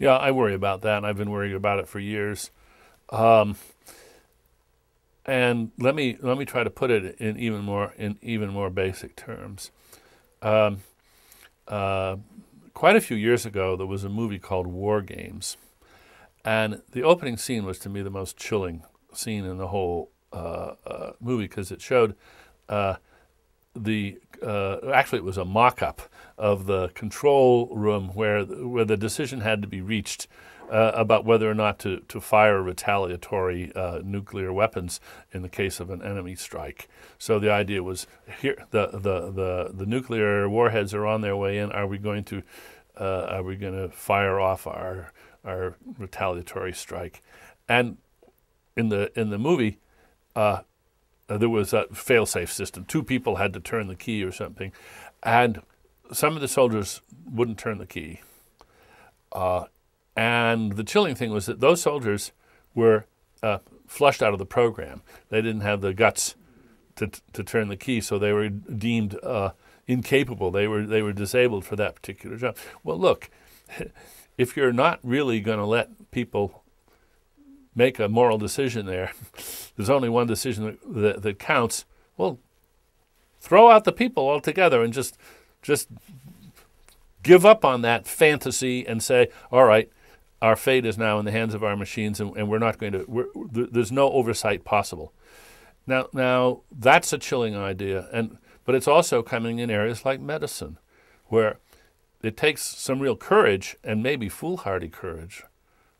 Yeah, I worry about that, and I've been worrying about it for years. Um, and let me let me try to put it in even more in even more basic terms. Um, uh, quite a few years ago, there was a movie called War Games, and the opening scene was to me the most chilling scene in the whole uh, uh, movie because it showed uh, the uh, actually it was a mock-up of the control room where where the decision had to be reached uh, about whether or not to, to fire retaliatory uh, nuclear weapons in the case of an enemy strike. So the idea was here the, the, the, the nuclear warheads are on their way in. Are we going to uh, are we going to fire off our our retaliatory strike? And in the in the movie, uh, there was a fail-safe system. Two people had to turn the key or something, and some of the soldiers wouldn't turn the key. Uh, and the chilling thing was that those soldiers were uh, flushed out of the program. They didn't have the guts to, to turn the key, so they were deemed uh, incapable. They were, they were disabled for that particular job. Well, look, if you're not really going to let people make a moral decision there, there's only one decision that, that, that counts. Well, throw out the people altogether and just just give up on that fantasy and say, all right, our fate is now in the hands of our machines, and, and we're not going to. there's no oversight possible. Now, now that's a chilling idea, and but it's also coming in areas like medicine, where it takes some real courage and maybe foolhardy courage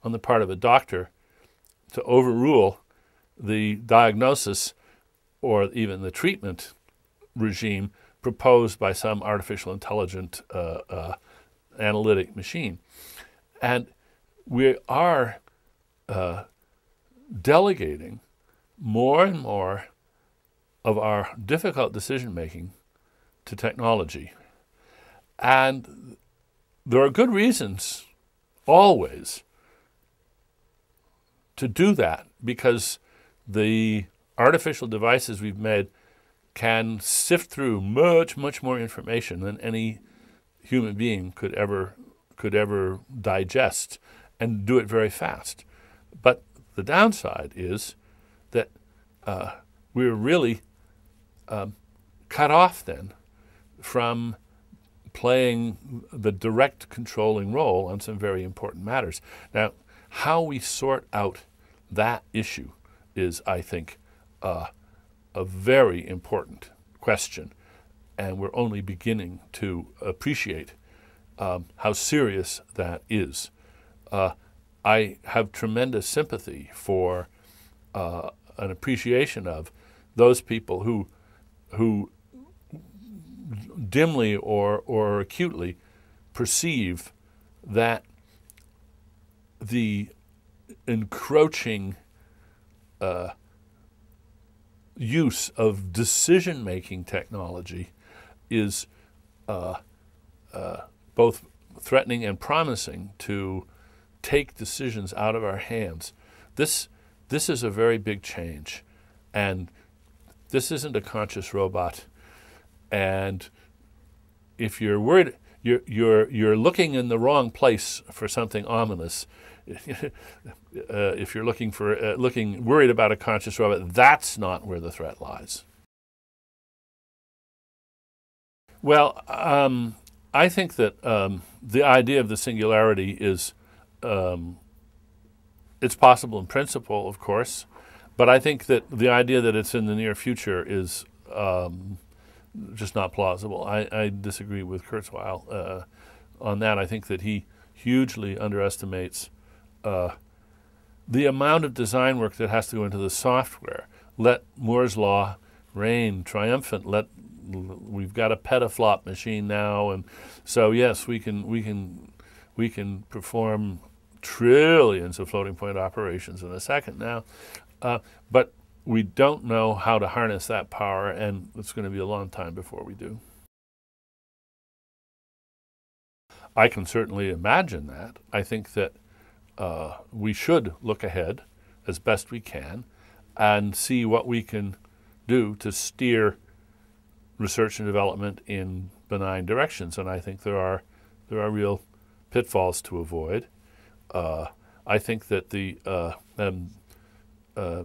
on the part of a doctor to overrule the diagnosis or even the treatment regime proposed by some artificial intelligent uh, uh, analytic machine. And we are uh, delegating more and more of our difficult decision making to technology. And there are good reasons, always, to do that because the artificial devices we've made can sift through much, much more information than any human being could ever could ever digest and do it very fast. But the downside is that uh, we're really um, cut off then from playing the direct controlling role on some very important matters. Now, how we sort out that issue is, I think, uh, a very important question, and we're only beginning to appreciate um, how serious that is. Uh, I have tremendous sympathy for uh, an appreciation of those people who, who dimly or, or acutely perceive that the encroaching uh, use of decision making technology is uh, uh, both threatening and promising to take decisions out of our hands. This, this is a very big change. And this isn't a conscious robot. And if you're worried, you're, you're, you're looking in the wrong place for something ominous. uh, if you're looking for uh, looking worried about a conscious robot, that's not where the threat lies. Well, um, I think that um, the idea of the singularity is um, it's possible in principle, of course, but I think that the idea that it's in the near future is um, just not plausible. I, I disagree with Kurzweil uh, on that. I think that he hugely underestimates uh, the amount of design work that has to go into the software. Let Moore's law reign triumphant. Let we've got a petaflop machine now, and so yes, we can we can we can perform trillions of floating point operations in a second now. Uh, but we don't know how to harness that power, and it's going to be a long time before we do. I can certainly imagine that. I think that uh, we should look ahead as best we can and see what we can do to steer research and development in benign directions. And I think there are there are real pitfalls to avoid. Uh, I think that the uh, um, uh,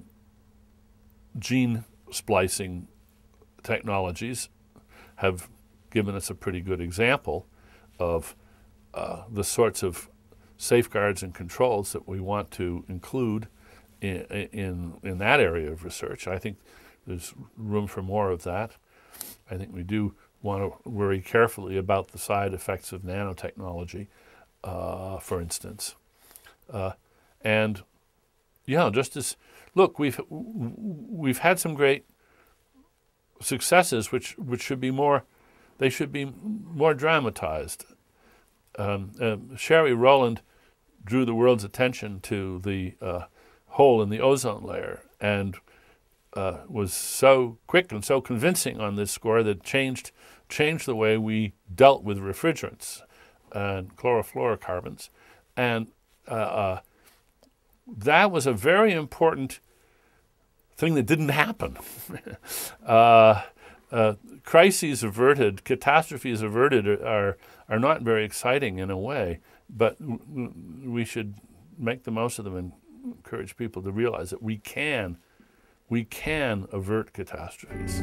gene splicing technologies have given us a pretty good example of uh, the sorts of safeguards and controls that we want to include in, in, in that area of research. I think there's room for more of that. I think we do want to worry carefully about the side effects of nanotechnology, uh, for instance. Uh, and yeah, just as look, we've we've had some great successes, which which should be more, they should be more dramatized. Um, uh, Sherry Rowland drew the world's attention to the uh, hole in the ozone layer and uh, was so quick and so convincing on this score that changed changed the way we dealt with refrigerants and chlorofluorocarbons, and uh, uh, that was a very important thing that didn't happen. Uh, crises averted, catastrophes averted are, are not very exciting in a way, but we should make the most of them and encourage people to realize that we can, we can avert catastrophes.